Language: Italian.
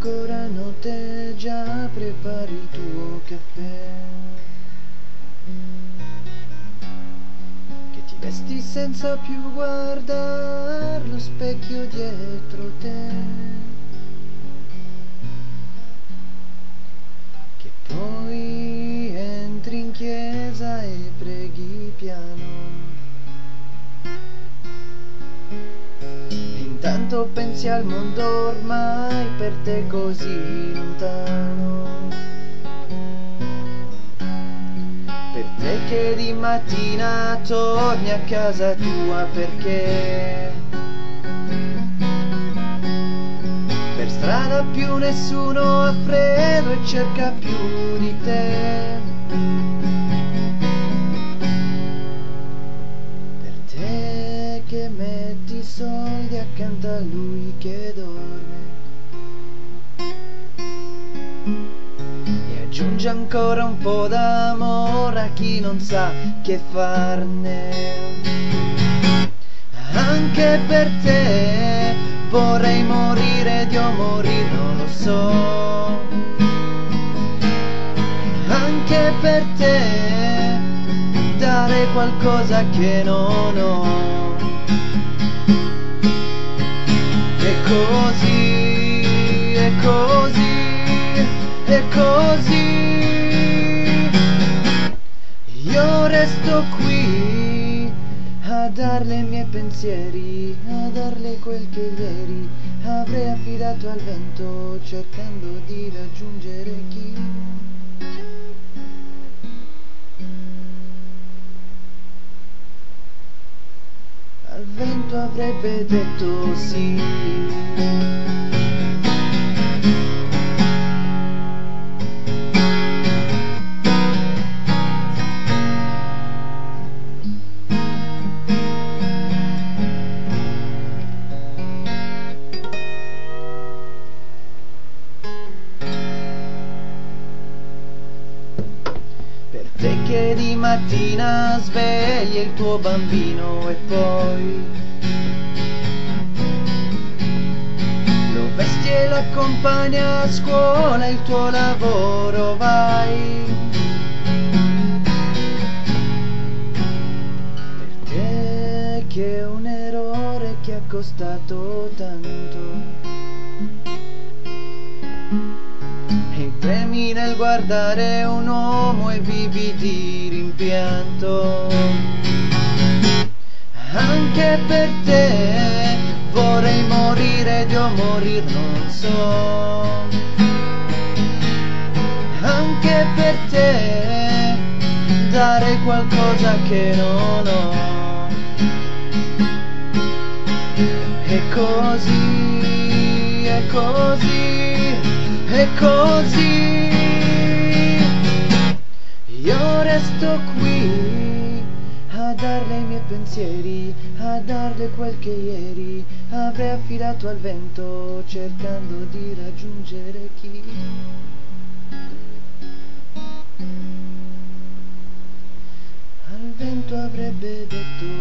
ancora notte già prepari il tuo caffè. Che ti vesti senza più guardare lo specchio dietro te. Che poi entri in chiesa e preghi piano. Intanto pensi al mondo ormai per te così lontano. Per te che di mattina torni a casa tua perché per strada più nessuno ha freddo e cerca più di te. Soldi accanto a lui che dorme. E aggiunge ancora un po' d'amore a chi non sa che farne. Anche per te vorrei morire, Dio morire, non lo so. Anche per te dare qualcosa che non ho. E così, e così, e così. Io resto qui a darle i miei pensieri, a darle quel che ieri avrei affidato al vento cercando di raggiungere chi. Avrebbe detto sì. Te che di mattina svegli il tuo bambino e poi accompagna a scuola, il tuo lavoro vai. Per te che è un errore che ha costato tanto. E tremi nel guardare un uomo e vivi di rimpianto. Anche per te Dio morir non so. Anche per te dare qualcosa che non ho. E così, e così, e così. Io resto qui darle i miei pensieri, a darle quel che ieri avrei affidato al vento, cercando di raggiungere chi. Al vento avrebbe detto